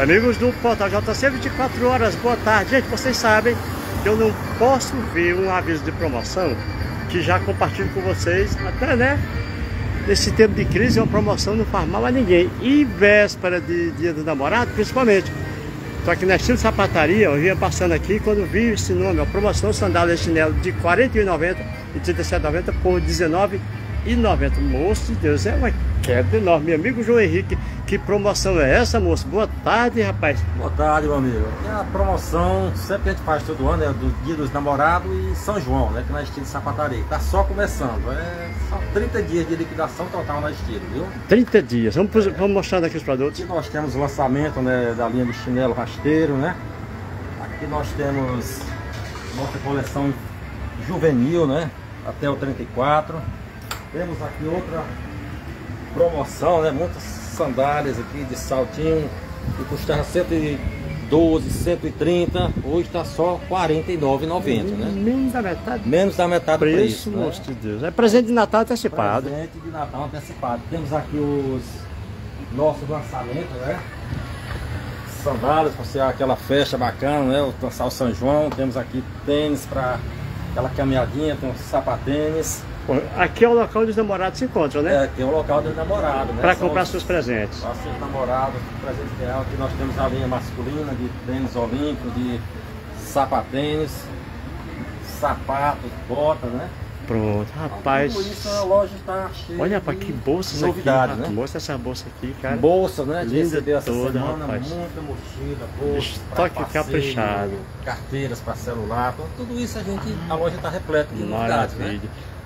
Amigos do Portal JC 24 horas, boa tarde. Gente, vocês sabem que eu não posso ver um aviso de promoção que já compartilho com vocês, até né? Nesse tempo de crise, uma promoção não faz mal a ninguém. E véspera de dia do namorado, principalmente. Estou aqui na estilo sapataria, eu vinha passando aqui quando vi esse nome, a promoção sandália chinelo de R$ 41,90 e R$ 37,90 por R$ 19,90. Moço de Deus, é uma queda enorme. Meu amigo João Henrique, que promoção é essa, moço? Boa tarde, rapaz. Boa tarde, meu amigo. É a promoção, sempre que a gente faz todo ano, é do Dia dos Namorados e São João, né? Que na estilo sapataria. Tá só começando. É, são 30 dias de liquidação total na estilo, viu? 30 dias. Vamos, vamos mostrando aqui os produtos. Aqui nós temos o lançamento né, da linha de chinelo rasteiro, né? Aqui nós temos nossa coleção juvenil, né? Até o 34. Temos aqui outra promoção, né? Muitas sandálias aqui de saltinho que custava 112, 130, hoje está só R$ 49,90, né? Menos da metade. Menos da metade do preço, preço. né? de Deus. É presente de Natal antecipado. Presente de Natal antecipado. Temos aqui os nossos lançamentos, né? Sandálias para ser aquela festa bacana, né? O dançar o São João. Temos aqui tênis para aquela caminhadinha, tem um sapatênis. Aqui é o local onde os namorados se encontram, né? É, tem o local dos namorados, né? Para comprar os- seus presentes. Para seus namorados, presente real. Aqui nós temos a linha masculina de tênis olímpico, de sapatênis, sapato, bota, né? Pronto, rapaz. Tudo isso a loja está cheia Olha para que bolsas novidades, aqui. né? Mostra essa bolsa aqui, cara. Bolsa, né? De Linda essa toda, semana, rapaz. muita mochila, bolsa, Estoque caprichado. carteiras para celular, então, tudo isso a gente, a loja está repleta de novidades, né?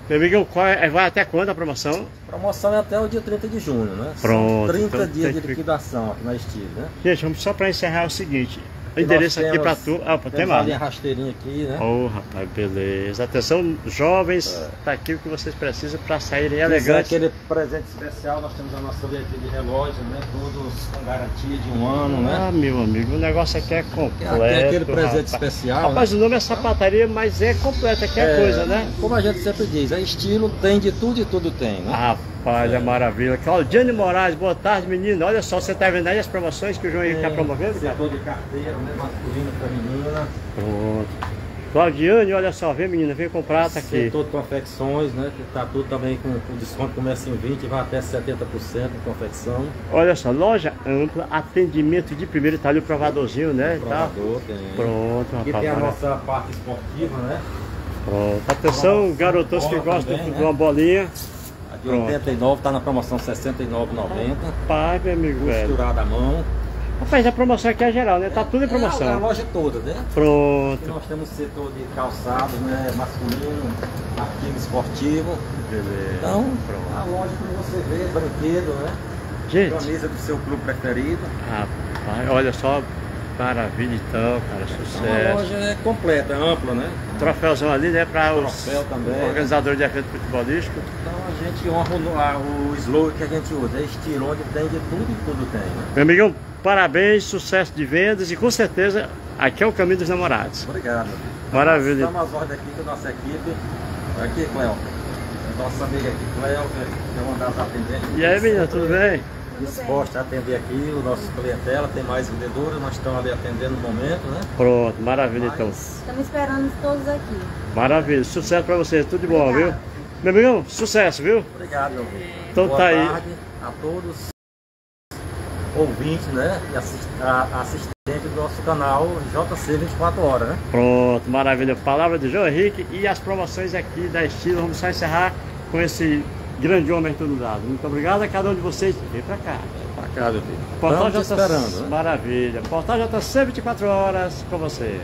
Meu amigão, qual é- vai até quando a promoção? Promoção é até o dia 30 de junho, né? São Pronto, 30 então dias de liquidação aqui na Estilo, né? Gente, vamos só para encerrar o seguinte. O endereço aqui para tu. Ah, tem mais. linha rasteirinha aqui, né? Oh, rapaz, beleza. Atenção, jovens, tá aqui o que vocês precisam para saírem elegantes. aquele presente especial, nós temos a nossa aqui de relógio, né? Todos com garantia de um ano, né? Ah, meu amigo, o negócio aqui é completo. Aqui é aquele presente rapaz. especial, Rapaz, né? o nome é sapataria, mas é completo, aqui é, coisa, né? Como a gente sempre diz, é estilo, tem de tudo e tudo tem, né? Rapaz, é maravilha. Claudiane Moraes, boa tarde, menino. Olha só, você tá vendo aí as promoções que o João Henrique está promovendo? cara? Setor de carteira, né? Masculina, feminina. Pronto. Claudiane, olha só, vem menina, vem comprar, tá aqui. Setor de confecções, né? Que tá tudo também com, com desconto, começa em 20 e vai até 70% em confecção. Olha só, loja ampla, atendimento de primeiro, tá ali o provadorzinho, né? Tá. Provador, tem. Pronto, Aqui rapaz. tem a nossa parte esportiva, né? Pronto. Atenção, garotos que gostam também, de né? uma bolinha. A de Pronto. 89 tá na promoção 69,90. Pai, meu amigo, velho. Costurada à mão. Rapaz, a promoção aqui é geral, né? Tá tudo em É a, a promoção. loja toda, né? Aqui Pronto. nós temos setor de calçados, né? Masculino, artigo esportivo. Beleza. Então, a loja para você ver, brinquedo, né? Gente, Camisa do seu clube preferido. rapaz, olha só, maravilha então, cara, Então, a sucesso. loja é completa, é ampla, né? Troféuzão ali, né, para os organizadores de evento futebolístico. Então a gente honra o, o slogan que a gente usa, é estilo onde tem de tudo e tudo tem, né? Meu amigão, parabéns, sucesso de vendas e com certeza aqui é o caminho dos namorados. Obrigado. Maravilha. Estamos às ordens aqui com a nossa equipe. Aqui, Cléo. Nossa amiga aqui, Cléo, que é uma das atendentes. E aí, menina, tudo bem? Disposta a atender aqui o nosso clientela, tem mais vendedoras, nós estamos ali atendendo no momento, né? Pronto, maravilha então. Mas- Estamos esperando todos aqui. Maravilha, sucesso pra vocês, tudo de bom, viu? Meu amigão, sucesso, viu? Obrigado, meu amigo. Então Boa tá aí. tarde a todos ouvintes, né? E assist, a, assistentes do nosso canal JC 24 horas, né? Pronto, maravilha. Palavra de João Henrique e as promoções aqui da Estilo. Vamos só encerrar com esse grande homem todo dado. Muito obrigado a cada um de vocês. Vem pra cá. Pra cá, filho. Portal Estamos te JC, esperando, né? Maravilha. Portal JC 24 horas com você.